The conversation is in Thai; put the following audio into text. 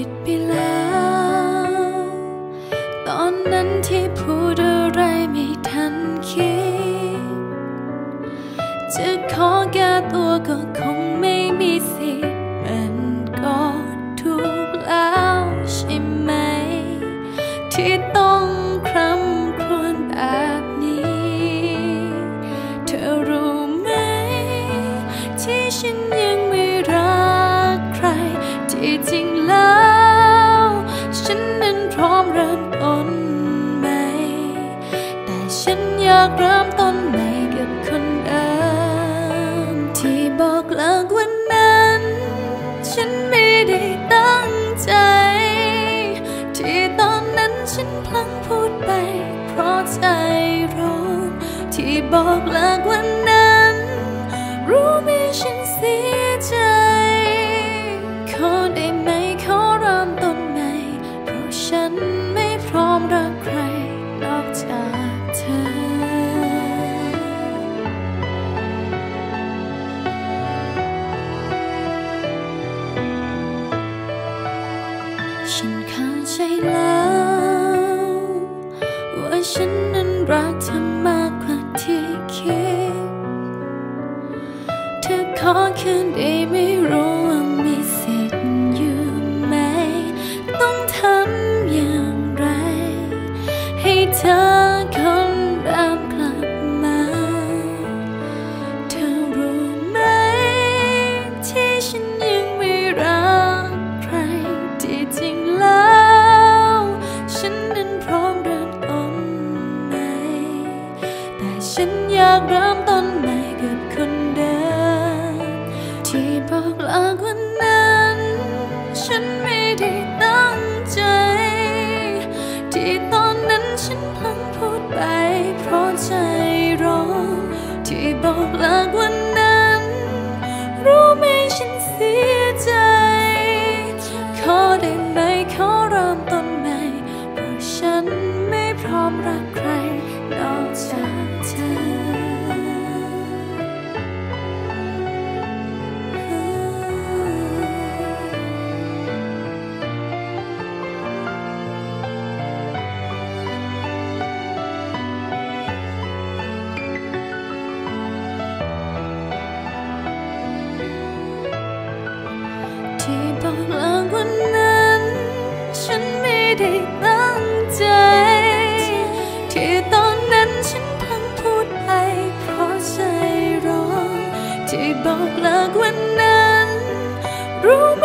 it be อยากเริ่มต้นใหม่กับคนเดิมที่บอกเลิกวันนั้น ฉันไม่ได้ตั้งใจ ที่ตอนนั้นฉันพลั้งพูดไป เพราะใจร้อนที่บอกเลิกวันนั้น ฉันเข้าใจแล้ว ว่าฉันนั้นรักเธอมากกว่าที่คิด เธอขอคืนดีไม่รู้ว่ามีสิทธิ์อยู่ไหม ต้องทำอย่างไร ให้เธอ กเริ่มต้นใหม่กับคนเดิมที่บอกลิกวันนั้น ฉันไม่ได้ตั้งใจ ที่ตอนนั้นฉันพลั้งพูดไป เพราะใจร้อนที่บอกลิกวันนั้น รู้ไหมฉันเสียใจ ขอได้ไหมขอเริ่มต้นใหม่เพราะฉันไม่พร้อมรักใคร ได้ตั้งใจ ที่ตอนนั้นฉันพังพูดไปเพราะใจร้องที่บอกเลิกวันนั้น รู้ไหม